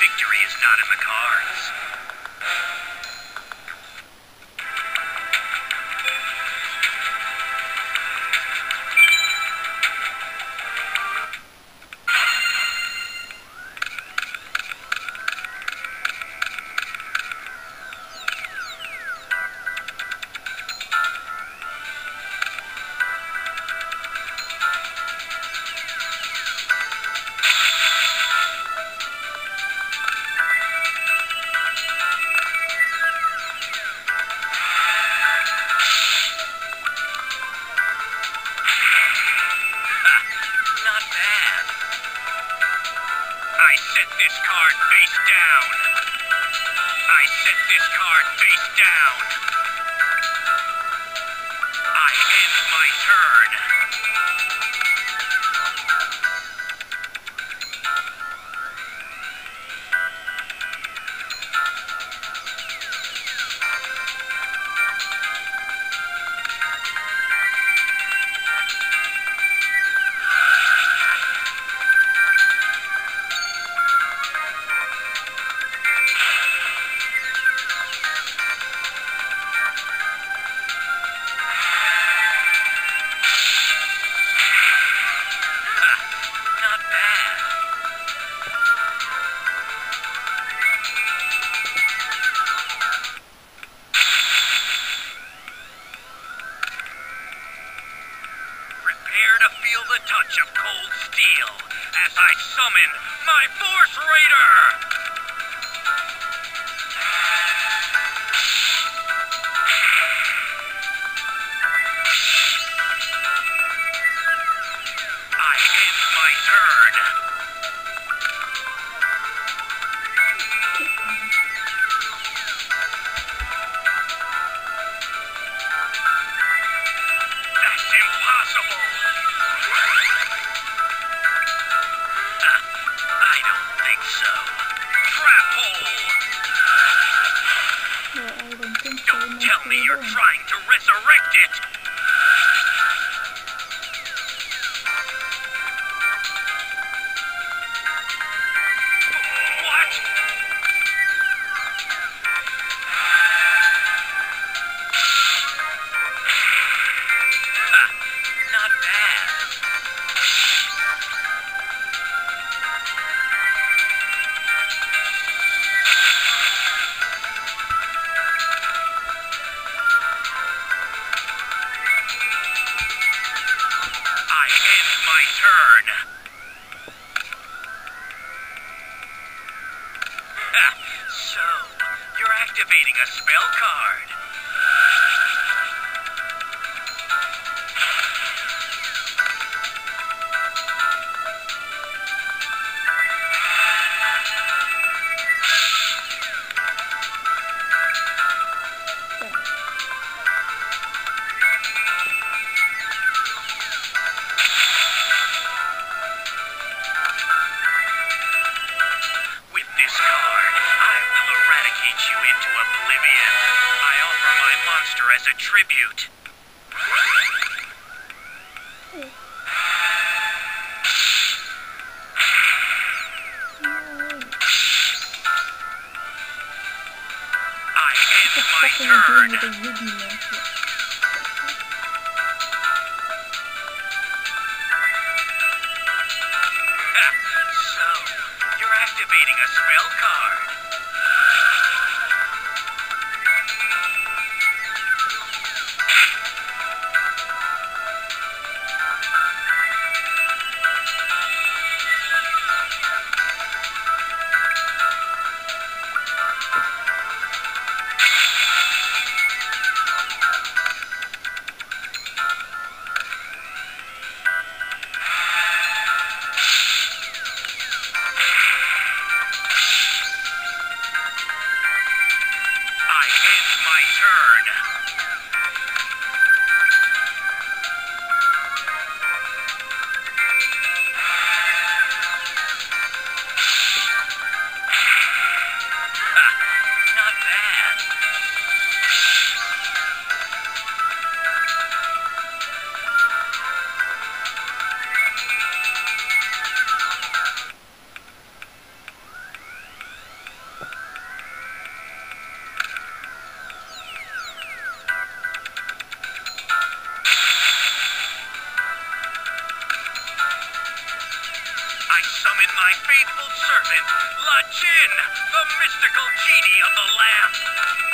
victory is not in the cards. Set this card face down. I set this card face down. I end my turn. Summon my Vorse Raider! Tell me you're trying to resurrect it. My turn. So, you're activating a spell card. Tribute. I end my turn. So, you're activating a spell card. My turn. Faithful servant, La Jinn, the mystical genie of the lamp.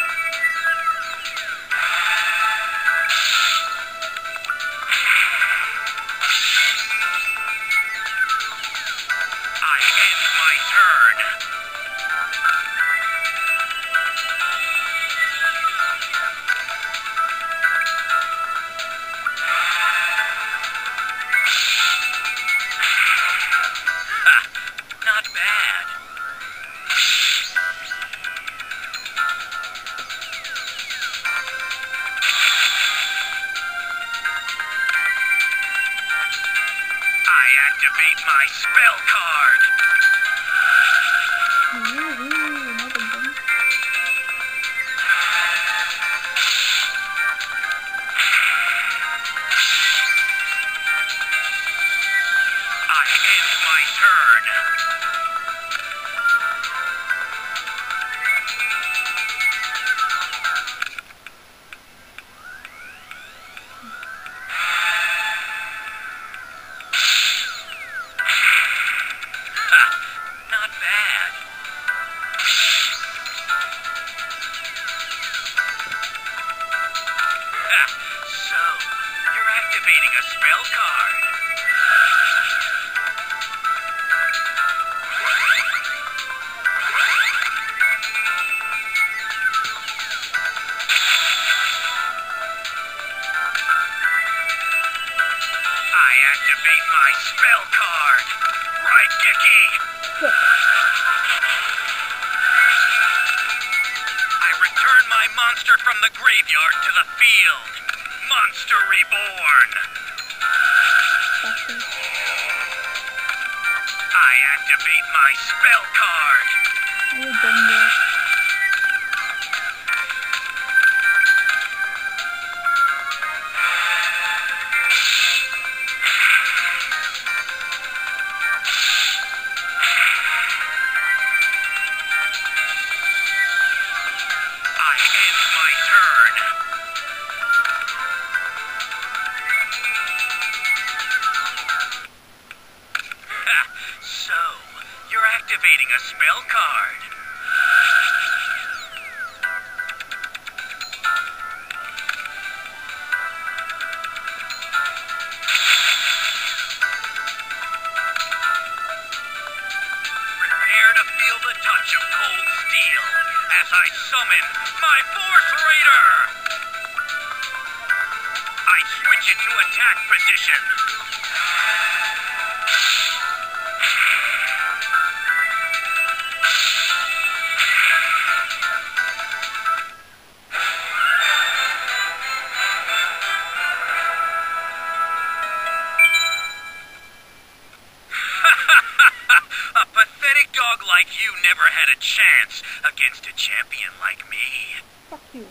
Activate my spell card. I end my turn. Spell card. I activate my spell card. Right, Geki. I return my monster from the graveyard to the field. Monster reborn. I activate my spell card. Ai, o Danger. I a spell card. Prepare to feel the touch of cold steel as I summon my Vorse Raider! I switch into attack position. A pathetic dog like you never had a chance against a champion like me. Fuck you.